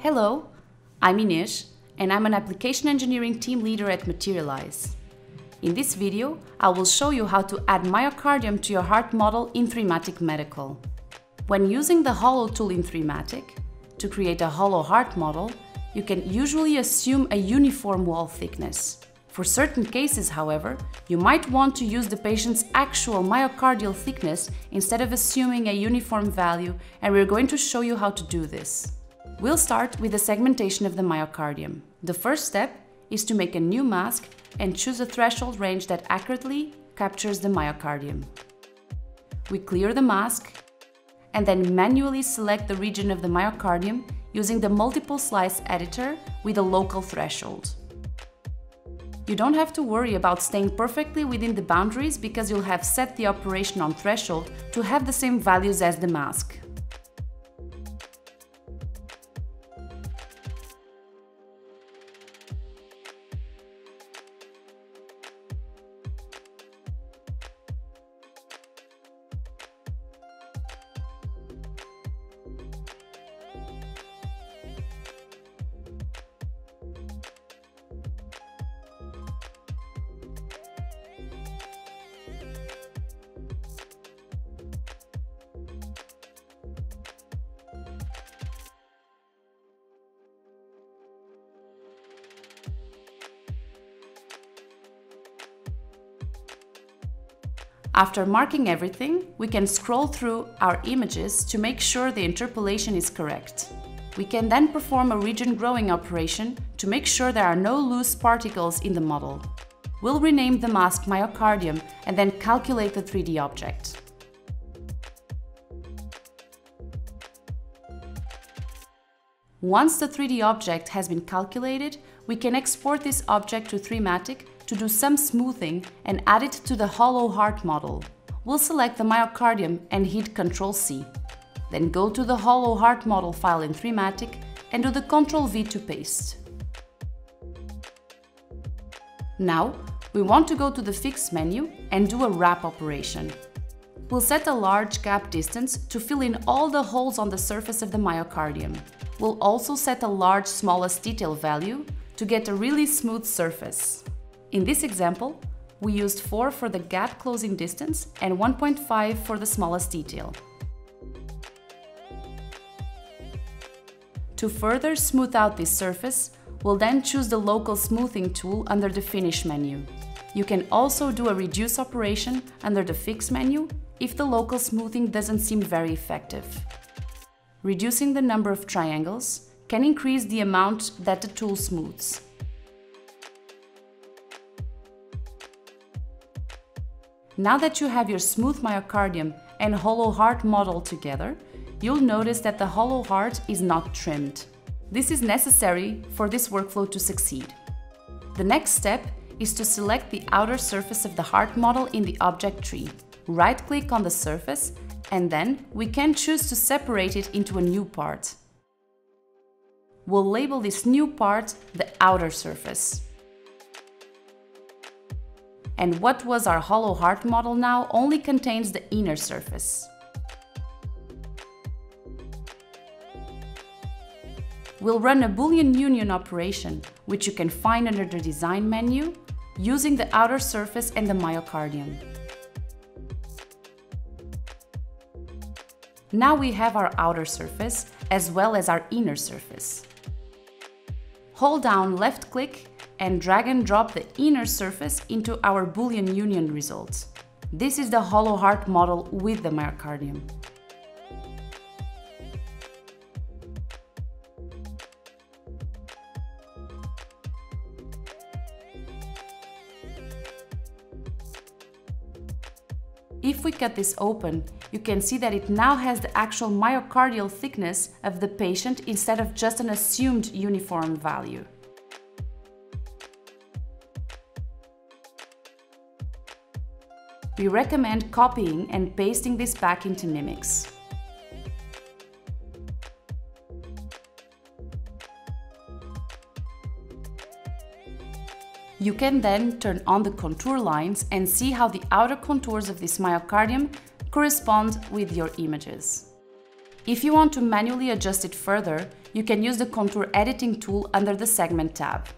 Hello, I'm Ines, and I'm an application engineering team leader at Materialise. In this video, I will show you how to add myocardium to your heart model in 3matic Medical. When using the Hollow tool in 3matic, to create a hollow heart model, you can usually assume a uniform wall thickness. For certain cases, however, you might want to use the patient's actual myocardial thickness instead of assuming a uniform value, and we're going to show you how to do this. We'll start with the segmentation of the myocardium. The first step is to make a new mask and choose a threshold range that accurately captures the myocardium. We clear the mask and then manually select the region of the myocardium using the multiple slice editor with a local threshold. You don't have to worry about staying perfectly within the boundaries because you'll have set the operation on threshold to have the same values as the mask. After marking everything, we can scroll through our images to make sure the interpolation is correct. We can then perform a region growing operation to make sure there are no loose particles in the model. We'll rename the mask myocardium and then calculate the 3D object. Once the 3D object has been calculated, we can export this object to 3matic to do some smoothing and add it to the hollow heart model. We'll select the myocardium and hit Ctrl C. Then go to the hollow heart model file in 3matic and do the Ctrl V to paste. Now, we want to go to the Fix menu and do a wrap operation. We'll set a large gap distance to fill in all the holes on the surface of the myocardium. We'll also set a large smallest detail value to get a really smooth surface. In this example, we used 4 for the gap closing distance and 1.5 for the smallest detail. To further smooth out this surface, we'll then choose the local smoothing tool under the Finish menu. You can also do a reduce operation under the Fix menu if the local smoothing doesn't seem very effective. Reducing the number of triangles can increase the amount that the tool smooths. Now that you have your smooth myocardium and hollow heart model together, you'll notice that the hollow heart is not trimmed. This is necessary for this workflow to succeed. The next step is to select the outer surface of the heart model in the object tree. Right-click on the surface and then we can choose to separate it into a new part. We'll label this new part the outer surface. And what was our hollow heart model now only contains the inner surface. We'll run a Boolean union operation, which you can find under the Design menu, using the outer surface and the myocardium. Now we have our outer surface as well as our inner surface. Hold down left click and drag and drop the inner surface into our Boolean union results. This is the hollow heart model with the myocardium. If we cut this open, you can see that it now has the actual myocardial thickness of the patient instead of just an assumed uniform value. We recommend copying and pasting this back into Mimics. You can then turn on the contour lines and see how the outer contours of this myocardium correspond with your images. If you want to manually adjust it further, you can use the contour editing tool under the segment tab.